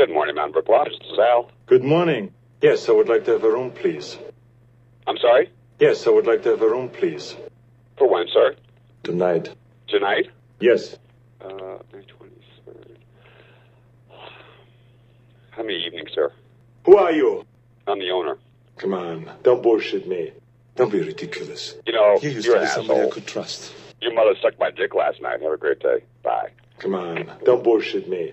Good morning, Mount Brook Lodge. This is Al. Good morning. Yes, I would like to have a room, please. I'm sorry? Yes, I would like to have a room, please. For when, sir? Tonight. Tonight? Yes. Uh, May 23rd. How many evenings, sir? Who are you? I'm the owner. Come on, don't bullshit me. Don't be ridiculous. You know, You used you're to be somebody I could trust. Your mother sucked my dick last night. Have a great day. Bye. Come on, don't bullshit me.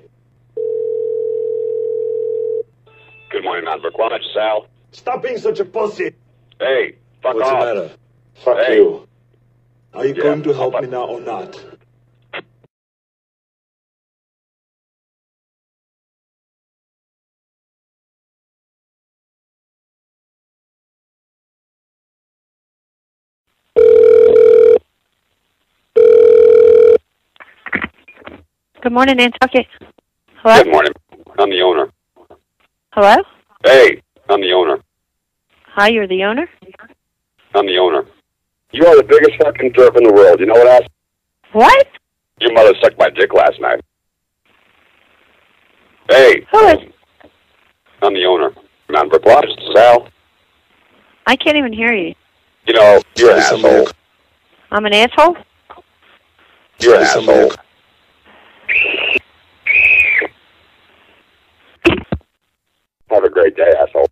Good morning, Mount Brook Lodge. This is Al. Stop being such a pussy. Hey, fuck What's off. the matter? Fuck Hey. you. Are you Yeah, going to help me now or not? Good morning, Nantucket. Hello? Good morning. I'm the owner. Hello? Hey, I'm the owner. Hi, you're the owner? I'm the owner. You are the biggest fucking derp in the world. You know what, ass? What? Your mother sucked my dick last night. Hey, Who is? I'm the owner. Mount Brook Lodge. This is I can't even hear you. You know, you're an asshole. I'm an asshole? You're an asshole. Have a great day, asshole.